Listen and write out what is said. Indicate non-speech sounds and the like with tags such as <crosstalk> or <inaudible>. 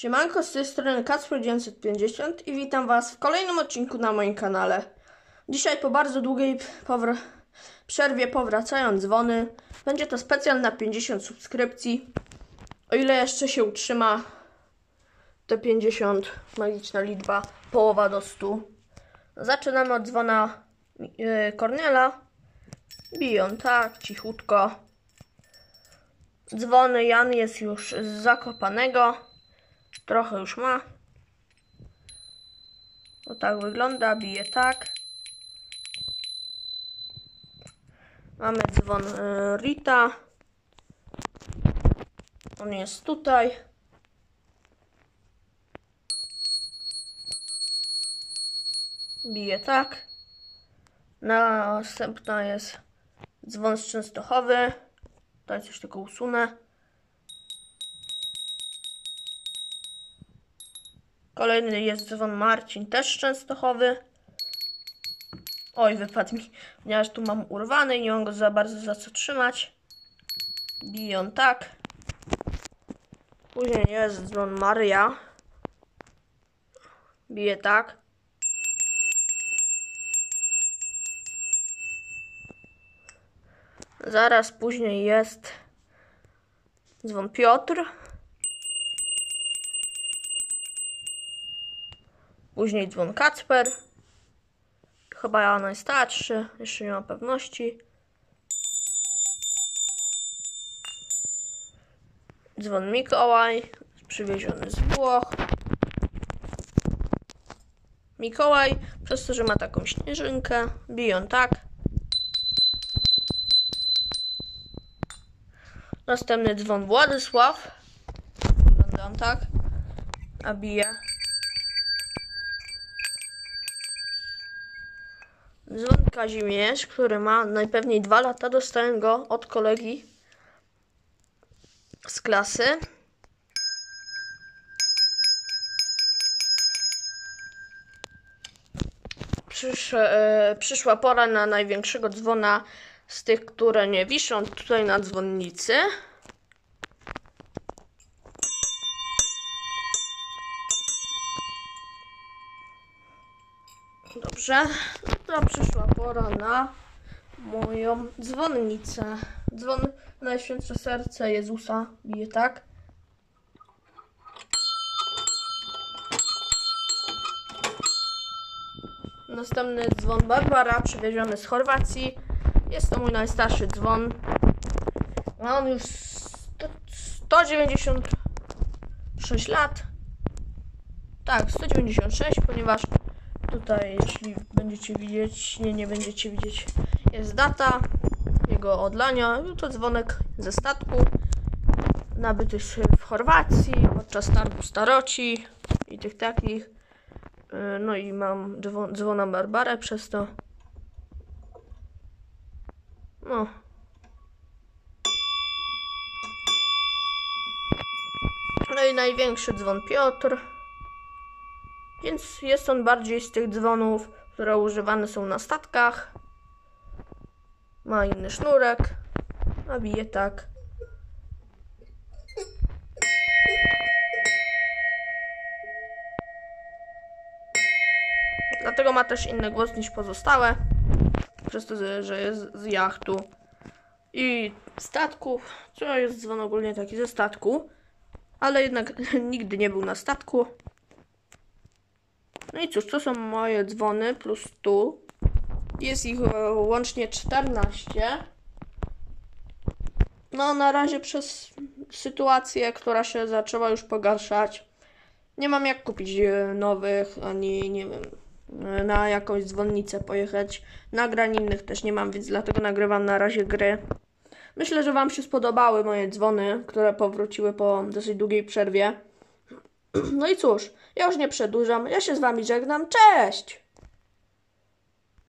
Siemanko, z tej strony Kacper950 i witam Was w kolejnym odcinku na moim kanale. Dzisiaj po bardzo długiej powr- przerwie powracają dzwony. Będzie to specjal na 50 subskrypcji. O ile jeszcze się utrzyma te 50, magiczna liczba, połowa do 100. Zaczynamy od dzwona yy, Kornela. Biją tak, cichutko. Dzwony Jan jest już z Zakopanego. Trochę już ma. To tak wygląda, bije tak. Mamy dzwon y, Rita. On jest tutaj. Bije tak. Następna jest dzwon z Częstochowy. Tutaj coś tylko usunę. Kolejny jest dzwon Marcin, też Częstochowy. Oj, wypadł mi, ponieważ tu mam urwany i nie mam go za bardzo za co trzymać. Bije on tak. Później jest dzwon Maria. Bije tak. Zaraz później jest dzwon Piotr. Później dzwon Kacper. Chyba najstarszy, jeszcze nie mam pewności. Dzwon Mikołaj, przywieziony z Włoch. Mikołaj, przez to, że ma taką śnieżynkę, biją tak. Następny dzwon Władysław. Wygląda on tak. A bije. Dzwon Kazimierz, który ma najpewniej dwa lata. Dostałem go od kolegi z klasy. Przysz, e, przyszła pora na największego dzwona z tych, które nie wiszą tutaj na dzwonnicy. Dobrze, to przyszła pora na moją dzwonnicę. Dzwon Najświętsze Serce Jezusa bije tak. Następny dzwon Barbara, przywieziony z Chorwacji. Jest to mój najstarszy dzwon. Ma on już 100, 196 lat. Tak, 196, ponieważ tutaj, jeśli będziecie widzieć, nie, nie będziecie widzieć, jest data jego odlania. Był to dzwonek ze statku, nabyty w Chorwacji podczas targu staroci i tych takich. Yy, No i mam dzwon, dzwona Barbarę przez to. No. No i największy dzwon Piotr. Więc jest on bardziej z tych dzwonów, które używane są na statkach. Ma inny sznurek, a bije tak. Dlatego ma też inny głos niż pozostałe. Przez to, że jest z jachtu i statków. To jest dzwon ogólnie taki ze statku. Ale jednak <laughs> nigdy nie był na statku. No i cóż, to są moje dzwony plus tu. Jest ich e, łącznie 14. No, na razie przez sytuację, która się zaczęła już pogarszać, nie mam jak kupić e, nowych, ani nie wiem, e, na jakąś dzwonnicę pojechać. Nagrań innych też nie mam, więc dlatego nagrywam na razie gry. Myślę, że Wam się spodobały moje dzwony, które powróciły po dosyć długiej przerwie. No i cóż, ja już nie przedłużam. Ja się z Wami żegnam. Cześć!